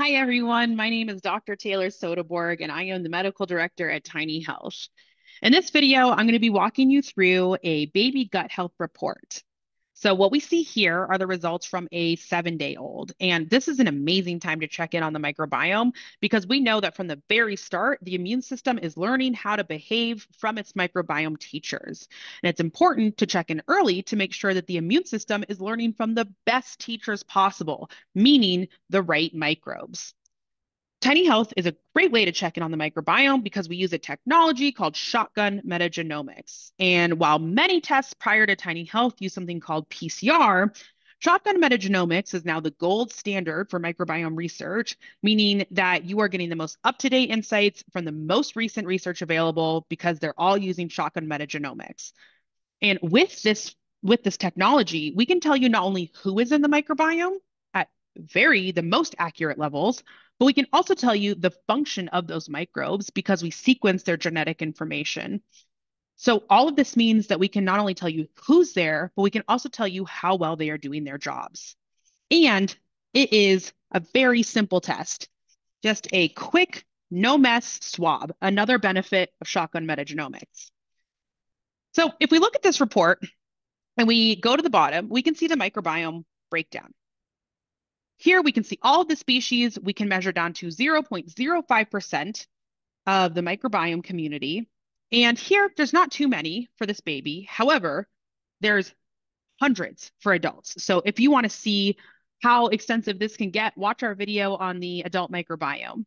Hi, everyone. My name is Dr. Taylor Soderborg, and I am the medical director at Tiny Health. In this video, I'm going to be walking you through a baby gut health report. So what we see here are the results from a seven day old. And this is an amazing time to check in on the microbiome because we know that from the very start, the immune system is learning how to behave from its microbiome teachers. And it's important to check in early to make sure that the immune system is learning from the best teachers possible, meaning the right microbes. Tiny Health is a great way to check in on the microbiome because we use a technology called shotgun metagenomics. And while many tests prior to Tiny Health use something called PCR, Shotgun metagenomics is now the gold standard for microbiome research, meaning that you are getting the most up to date insights from the most recent research available because they're all using shotgun metagenomics. And with this, with this technology, we can tell you not only who is in the microbiome at very the most accurate levels, but we can also tell you the function of those microbes because we sequence their genetic information. So all of this means that we can not only tell you who's there, but we can also tell you how well they are doing their jobs. And it is a very simple test, just a quick, no mess swab, another benefit of shotgun metagenomics. So if we look at this report and we go to the bottom, we can see the microbiome breakdown. Here we can see all of the species. We can measure down to 0.05% of the microbiome community. And here, there's not too many for this baby. However, there's hundreds for adults. So if you want to see how extensive this can get, watch our video on the adult microbiome.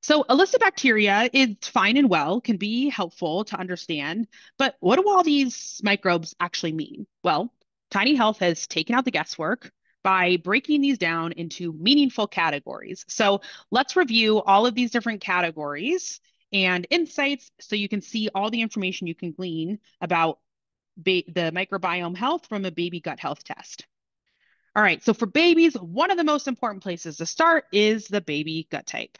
So a list of bacteria is fine and well, can be helpful to understand, but what do all these microbes actually mean? Well, Tiny Health has taken out the guesswork by breaking these down into meaningful categories. So let's review all of these different categories and insights so you can see all the information you can glean about the microbiome health from a baby gut health test. All right, so for babies, one of the most important places to start is the baby gut type.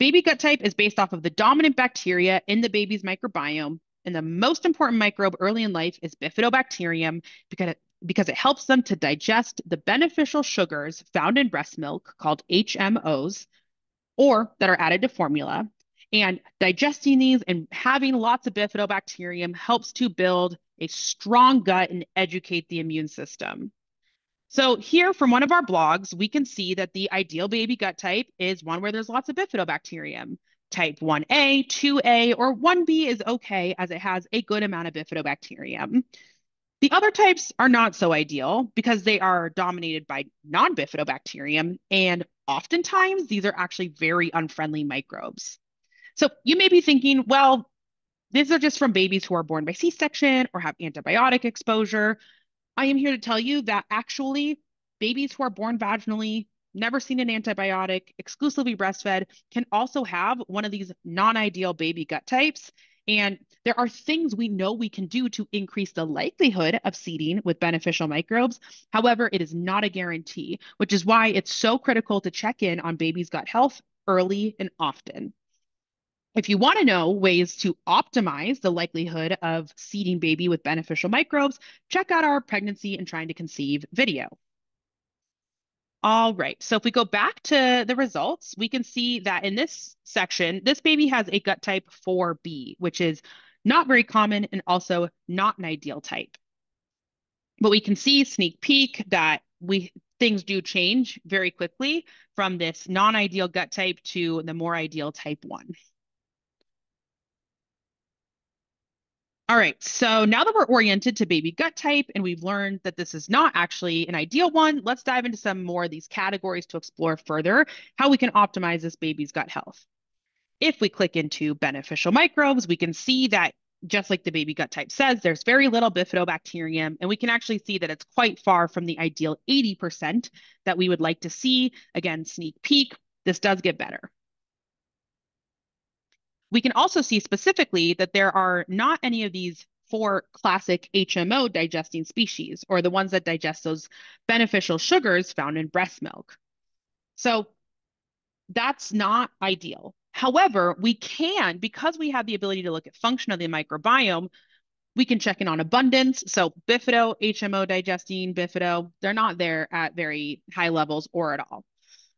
Baby gut type is based off of the dominant bacteria in the baby's microbiome, and the most important microbe early in life is Bifidobacterium because it, because it helps them to digest the beneficial sugars found in breast milk called HMOs or that are added to formula. And digesting these and having lots of bifidobacterium helps to build a strong gut and educate the immune system. So here from one of our blogs, we can see that the ideal baby gut type is one where there's lots of bifidobacterium. Type 1A, 2A, or 1B is okay as it has a good amount of bifidobacterium. The other types are not so ideal because they are dominated by non-bifidobacterium, and oftentimes these are actually very unfriendly microbes. So you may be thinking, well, these are just from babies who are born by C-section or have antibiotic exposure. I am here to tell you that actually babies who are born vaginally, never seen an antibiotic, exclusively breastfed, can also have one of these non-ideal baby gut types and there are things we know we can do to increase the likelihood of seeding with beneficial microbes. However, it is not a guarantee, which is why it's so critical to check in on baby's gut health early and often. If you want to know ways to optimize the likelihood of seeding baby with beneficial microbes, check out our pregnancy and trying to conceive video. All right, so if we go back to the results, we can see that in this section, this baby has a gut type 4B, which is not very common and also not an ideal type. But we can see sneak peek that we things do change very quickly from this non-ideal gut type to the more ideal type 1. All right, so now that we're oriented to baby gut type and we've learned that this is not actually an ideal one, let's dive into some more of these categories to explore further how we can optimize this baby's gut health. If we click into beneficial microbes, we can see that just like the baby gut type says, there's very little bifidobacterium, and we can actually see that it's quite far from the ideal 80% that we would like to see. Again, sneak peek, this does get better. We can also see specifically that there are not any of these four classic HMO digesting species or the ones that digest those beneficial sugars found in breast milk. So that's not ideal. However, we can, because we have the ability to look at function of the microbiome, We can check in on abundance. So bifido, HMO digesting, bifido, they're not there at very high levels or at all.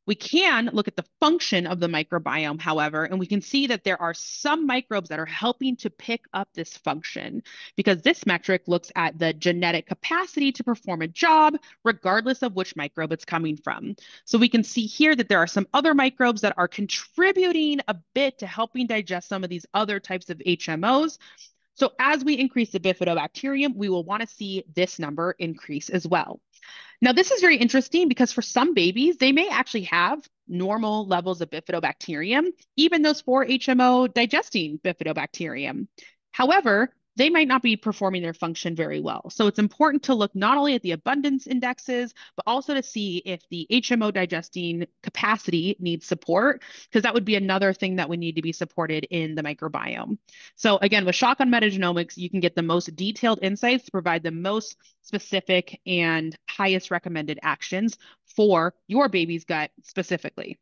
We can look at the function of the microbiome, however, and we can see that there are some microbes that are helping to pick up this function because this metric looks at the genetic capacity to perform a job, regardless of which microbe it's coming from. So we can see here that there are some other microbes that are contributing a bit to helping digest some of these other types of HMOs. So as we increase the bifidobacterium, we will want to see this number increase as well. Now, this is very interesting because for some babies, they may actually have normal levels of bifidobacterium, even those four HMO digesting bifidobacterium. However, they might not be performing their function very well. So it's important to look not only at the abundance indexes, but also to see if the HMO digesting capacity needs support, because that would be another thing that would need to be supported in the microbiome. So again, with shotgun metagenomics, you can get the most detailed insights to provide the most specific and highest recommended actions for your baby's gut specifically.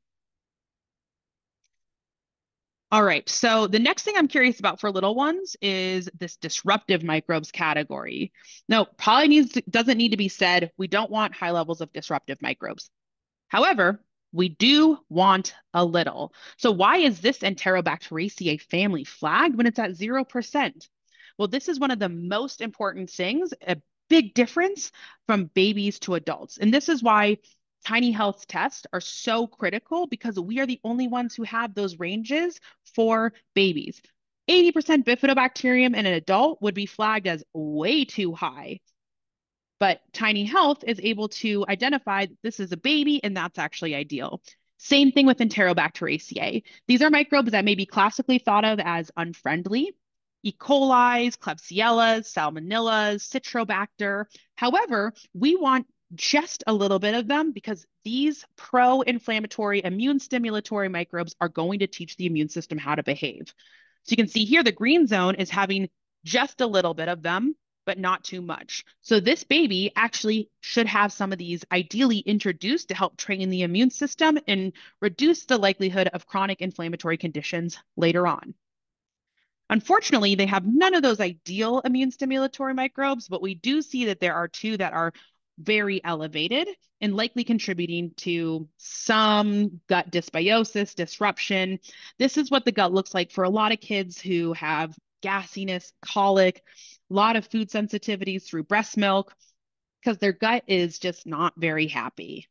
All right, so the next thing I'm curious about for little ones is this disruptive microbes category. Now, probably needs to, doesn't need to be said, we don't want high levels of disruptive microbes. However, we do want a little. So why is this Enterobacteriaceae family flagged when it's at 0%? Well, this is one of the most important things, a big difference from babies to adults. And this is why tiny health tests are so critical because we are the only ones who have those ranges for babies. 80% bifidobacterium in an adult would be flagged as way too high. But Tiny Health is able to identify this is a baby and that's actually ideal. Same thing with Enterobacteriaceae. These are microbes that may be classically thought of as unfriendly. E. coli, Klebsiella, Salmonella, Citrobacter. However, we want just a little bit of them because these pro-inflammatory immune stimulatory microbes are going to teach the immune system how to behave. So you can see here the green zone is having just a little bit of them, but not too much. So this baby actually should have some of these ideally introduced to help train the immune system and reduce the likelihood of chronic inflammatory conditions later on. Unfortunately, they have none of those ideal immune stimulatory microbes, but we do see that there are two that are very elevated and likely contributing to some gut dysbiosis, disruption. This is what the gut looks like for a lot of kids who have gassiness, colic, a lot of food sensitivities through breast milk, because their gut is just not very happy.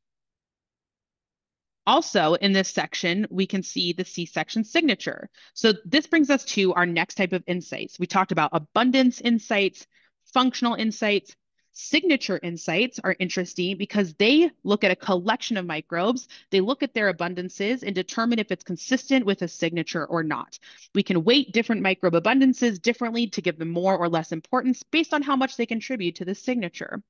Also, in this section, we can see the C-section signature. So this brings us to our next type of insights. We talked about abundance insights, functional insights, Signature insights are interesting because they look at a collection of microbes, they look at their abundances and determine if it's consistent with a signature or not. We can weight different microbe abundances differently to give them more or less importance based on how much they contribute to the signature.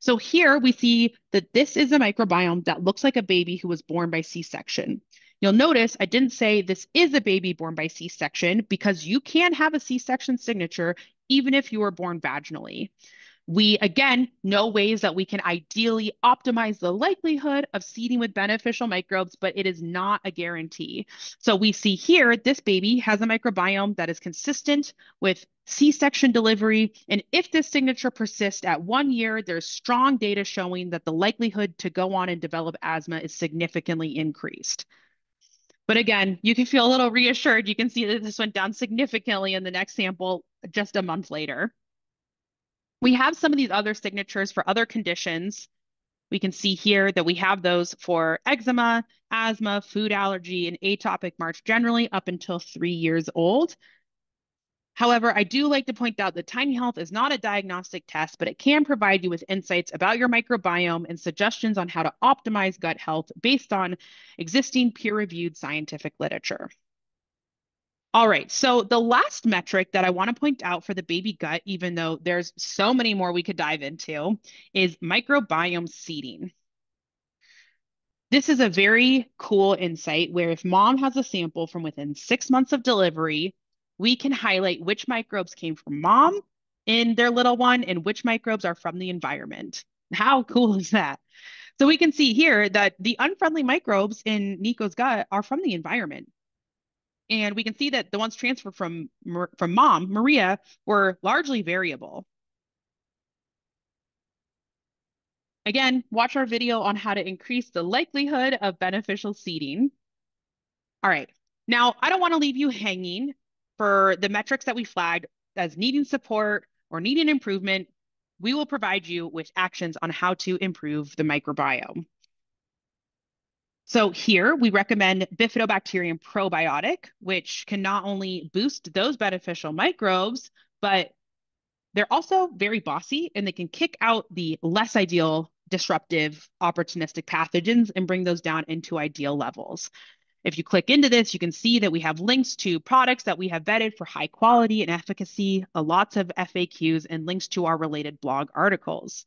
So here we see that this is a microbiome that looks like a baby who was born by C-section. You'll notice I didn't say this is a baby born by C-section because you can have a C-section signature even if you were born vaginally. We, again, know ways that we can ideally optimize the likelihood of seeding with beneficial microbes, but it is not a guarantee. So we see here, this baby has a microbiome that is consistent with C-section delivery. And if this signature persists at one year, there's strong data showing that the likelihood to go on and develop asthma is significantly increased. But again, you can feel a little reassured. You can see that this went down significantly in the next sample just a month later. We have some of these other signatures for other conditions. We can see here that we have those for eczema, asthma, food allergy, and atopic march generally up until three years old. However, I do like to point out that Tiny Health is not a diagnostic test, but it can provide you with insights about your microbiome and suggestions on how to optimize gut health based on existing peer-reviewed scientific literature. All right. So the last metric that I want to point out for the baby gut, even though there's so many more we could dive into, is microbiome seeding. This is a very cool insight where if mom has a sample from within six months of delivery, we can highlight which microbes came from mom in their little one and which microbes are from the environment. How cool is that? So we can see here that the unfriendly microbes in Nico's gut are from the environment. And we can see that the ones transferred from, from mom, Maria, were largely variable. Again, watch our video on how to increase the likelihood of beneficial seeding. All right, now I don't want to leave you hanging for the metrics that we flagged as needing support or needing improvement. We will provide you with actions on how to improve the microbiome. So here we recommend Bifidobacterium probiotic, which can not only boost those beneficial microbes, but they're also very bossy and they can kick out the less ideal, disruptive, opportunistic pathogens and bring those down into ideal levels. If you click into this, you can see that we have links to products that we have vetted for high quality and efficacy, a lots of FAQs, and links to our related blog articles.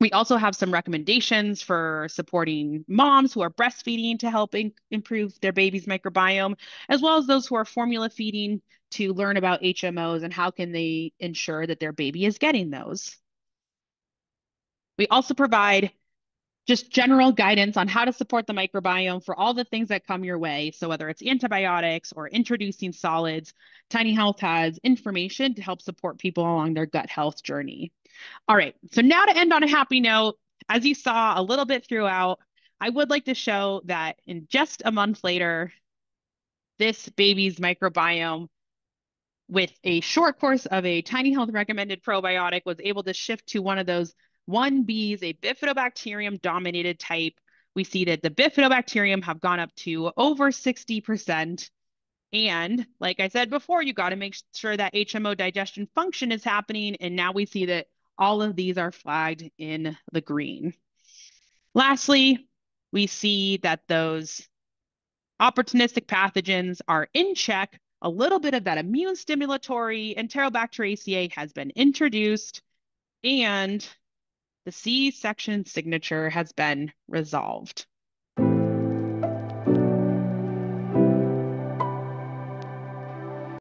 We also have some recommendations for supporting moms who are breastfeeding to help in improve their baby's microbiome, as well as those who are formula feeding to learn about HMOs and how can they ensure that their baby is getting those. We also provide just general guidance on how to support the microbiome for all the things that come your way. So whether it's antibiotics or introducing solids, Tiny Health has information to help support people along their gut health journey. All right, so now to end on a happy note, as you saw a little bit throughout, I would like to show that in just a month later, this baby's microbiome with a short course of a Tiny Health recommended probiotic was able to shift to one of those 1Bs, a bifidobacterium dominated type. We see that the bifidobacterium have gone up to over 60%. And like I said before, you got to make sure that HMO digestion function is happening. And now we see that all of these are flagged in the green. Lastly, we see that those opportunistic pathogens are in check. A little bit of that immune stimulatory Enterobacteriaceae has been introduced, and the C section signature has been resolved.